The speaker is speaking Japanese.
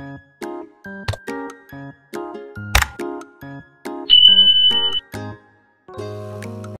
you